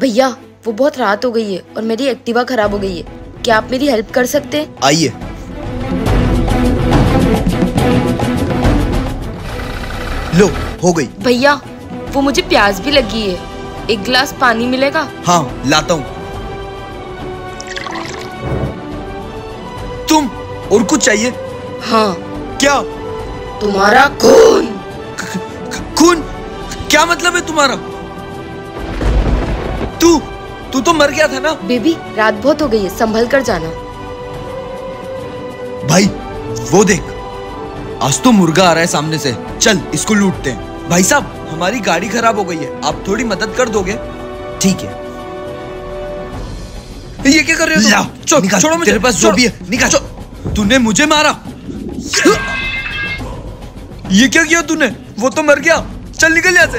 भैया वो बहुत रात हो गई है और मेरी एक्टिवा खराब हो गई है। क्या आप मेरी हेल्प कर सकते हैं? आइए। लो हो गई। भैया वो मुझे प्यास भी लगी है। एक गिलास पानी मिलेगा? हाँ लाता हूँ। तुम और कुछ चाहिए? हाँ। क्या? तुम्हारा खून। खून? क्या मतलब है तुम्हारा? तू तू तो मर गया था ना? बेबी रात बहुत हो गई है संभल कर जाना। भाई वो देख। आज तो मुर्गा आ रहा है सामने से। चल इसको लूटते हैं। भाई साहब हमारी गाड़ी खराब हो गई है। आप थोड़ी मदद कर दोगे? ठीक है। ये क्या कर रहे हो चो, निकाल, छोड़ो मुझे तेरे पास जो भी है, निकाल। तूने मुझे मारा। ये क्या किया तूने? वो तो मर गया। चल निकल यहाँ से।